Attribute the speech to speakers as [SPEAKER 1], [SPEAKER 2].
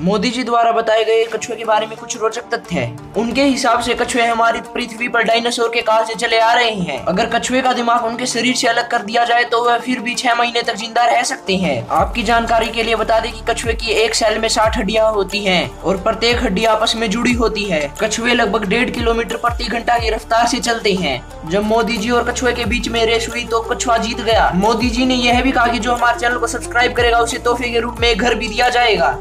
[SPEAKER 1] मोदी जी द्वारा बताए गए कछुए के बारे में कुछ रोचक तथ्य है। उनके हिसाब से कछुए हमारी पृथ्वी पर डायनासोर के काल से चले आ रहे हैं। अगर कछुए का दिमाग उनके शरीर से अलग कर दिया जाए तो वह फिर भी छह महीने तक ज़िंदा रह सकते हैं। आपकी जानकारी के लिए बता दें कि कछुए की एक सेल में साठ हड्डियाँ होती हैं और प्रत्येक हड्डी आपस में जुड़ी होती है। कछुए लगभग डेढ़ किलोमीटर प्रति घंटा की रफ्तार से चलते हैं। जब मोदी जी और कछुए के बीच में रेस हुई तो कछुआ जीत गया। मोदी जी ने यह भी कहा कि जो हमारे चैनल को सब्सक्राइब करेगा, उसे तोहफे के रूप में घर भी दिया जाएगा।